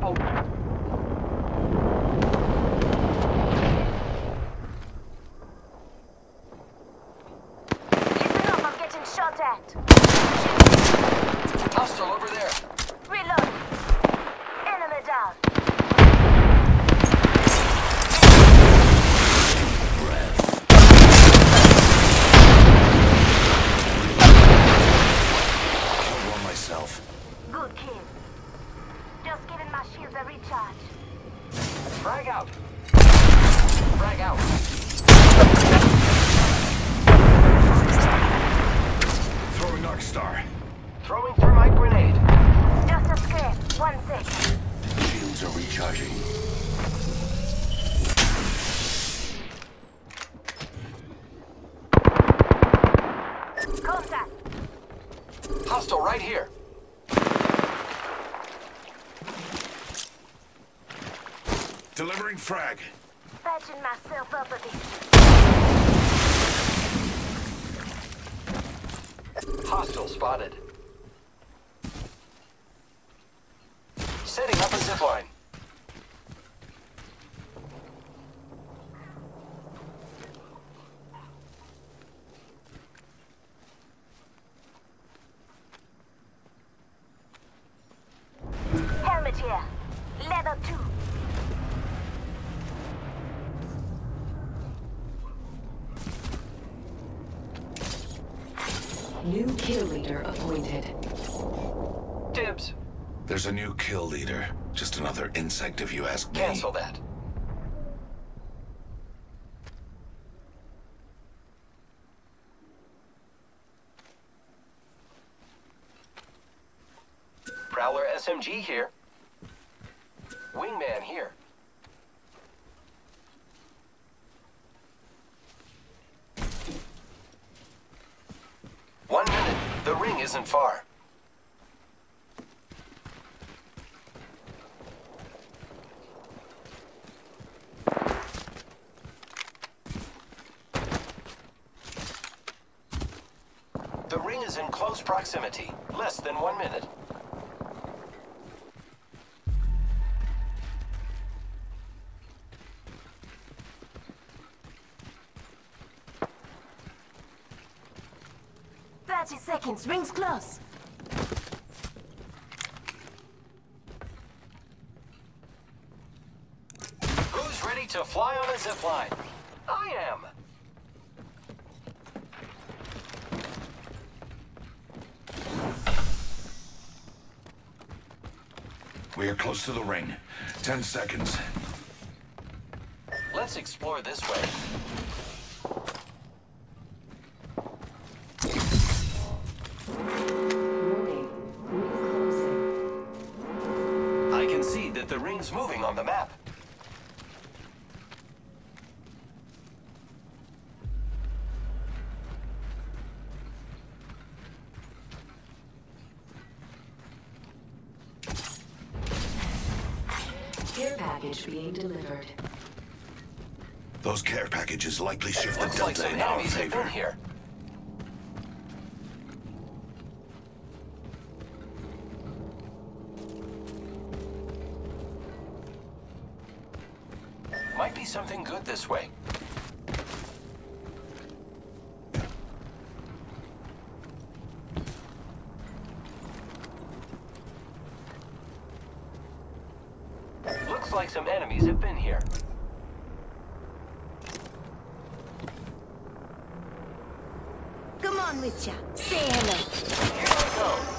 后。Right here. Delivering frag. Patching myself up a bit. Hostile spotted. Setting up a zipline. Leader. Dibs. There's a new kill leader. Just another insect if you ask me. Cancel that. Prowler SMG here. Wingman here. One minute. The ring isn't far. The ring is in close proximity. Less than one minute. Thirty seconds. Rings close. Who's ready to fly on a zipline? I am. We are close to the ring. Ten seconds. Let's explore this way. I can see that the ring's moving on the map. Care package being delivered. Those care packages likely shift the Looks like delta some in our favor. here. Might be something good this way. Looks like some enemies have been here. Come on with ya. Say hello. Here I go.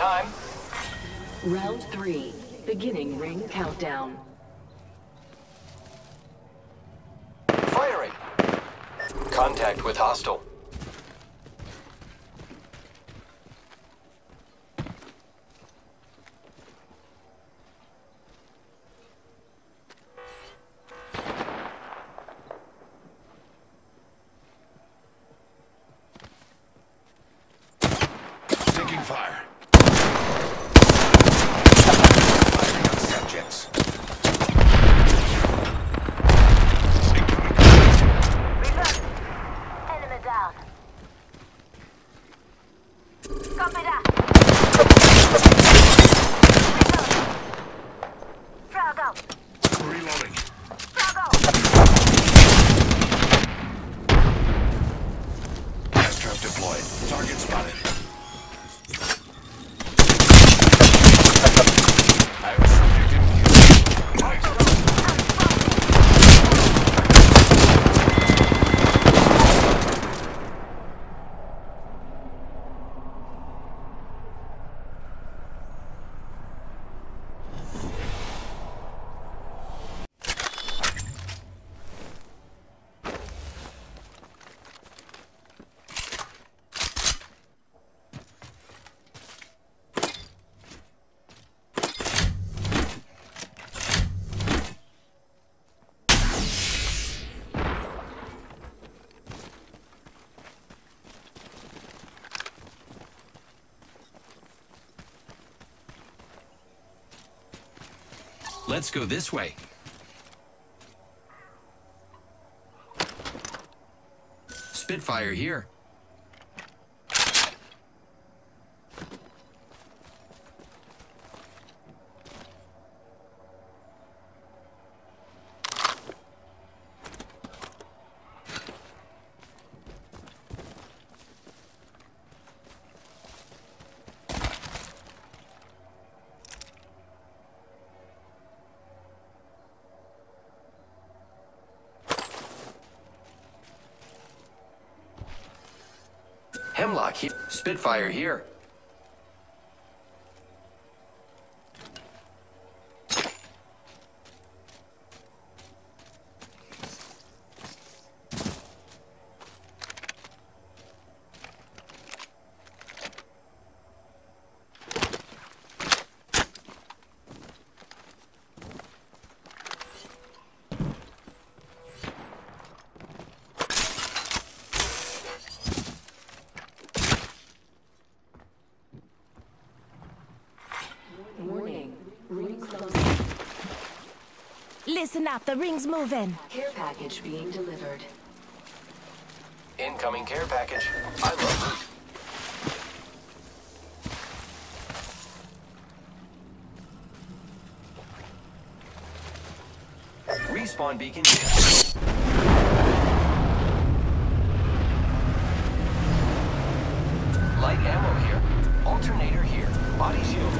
Time. Round three. Beginning ring countdown. Firing. Contact with hostile. down. Copy that. Let's go this way. Spitfire here. Hemlock here. Spitfire here. Warning. Ring closing. Listen up, the ring's moving. Care package being delivered. Incoming care package. I love root. Respawn beacon here. Light ammo here. Alternator here. Body shield.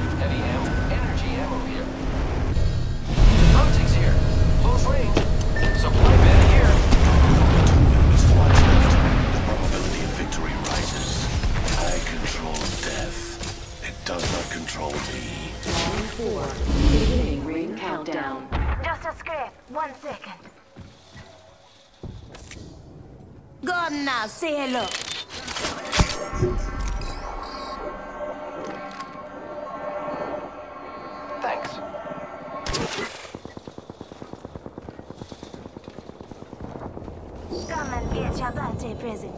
Present.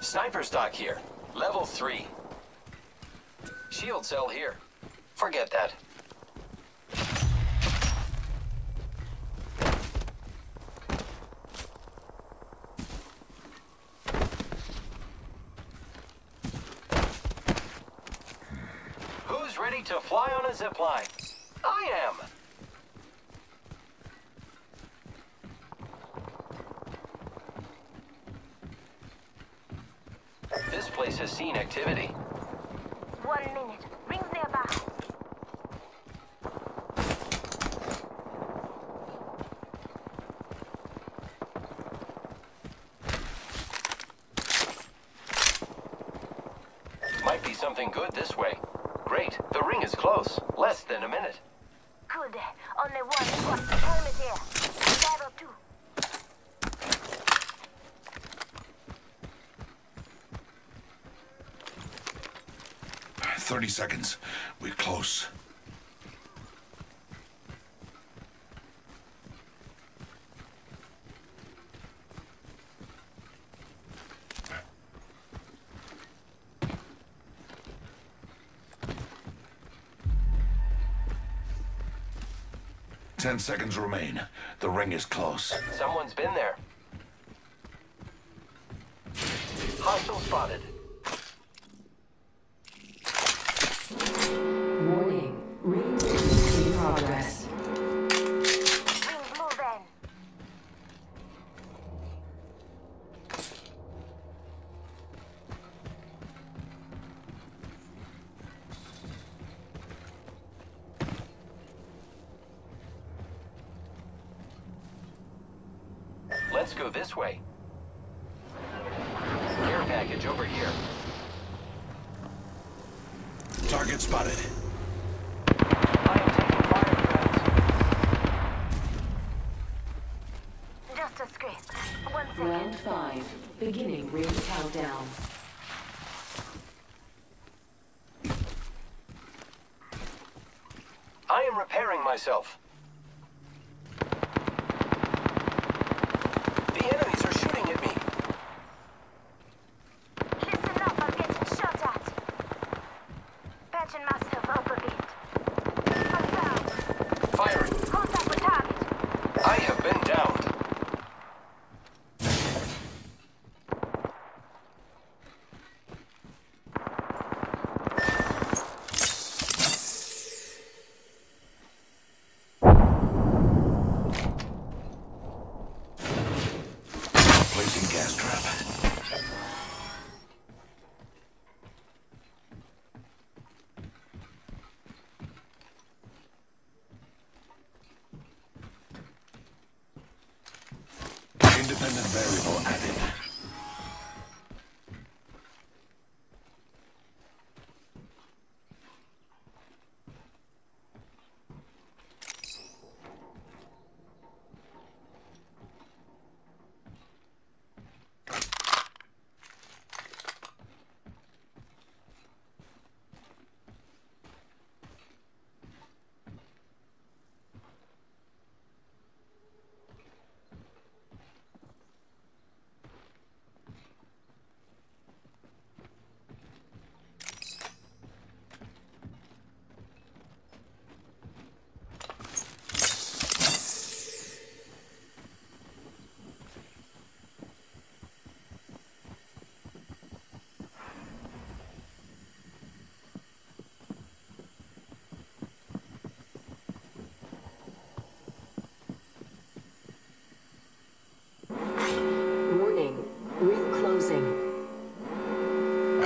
Sniper stock here. Level 3. Shield cell here. Forget that. Who's ready to fly on a zip line? I am. This place has seen activity. One minute. 30 seconds. We're close. Ten seconds remain. The ring is close. Someone's been there. Hostile spotted. Warning. Ring in progress. Rings moving. Let's go this way. Care package over here. Target spotted. I am taking fire, friends. Just a scrape. One second. Round five. Beginning ring countdown. I am repairing myself.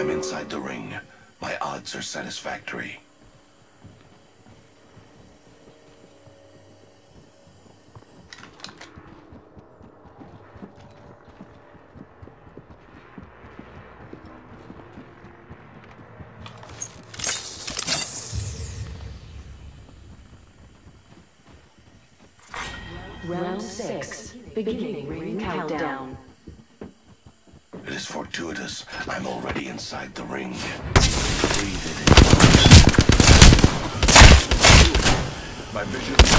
I'm inside the ring. My odds are satisfactory. Round six. Beginning ring countdown. It is fortuitous. I'm already inside the ring. Breathe it in. My vision is.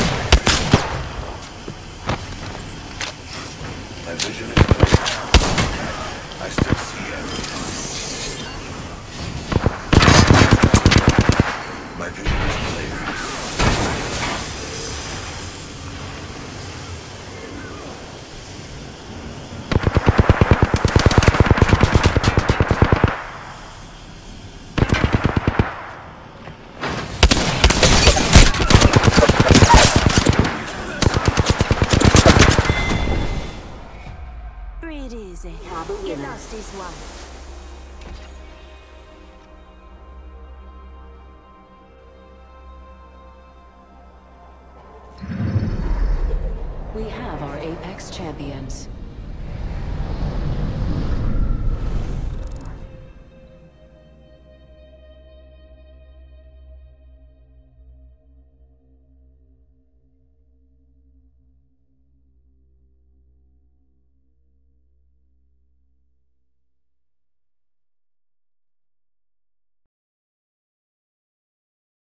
My vision We have our Apex champions.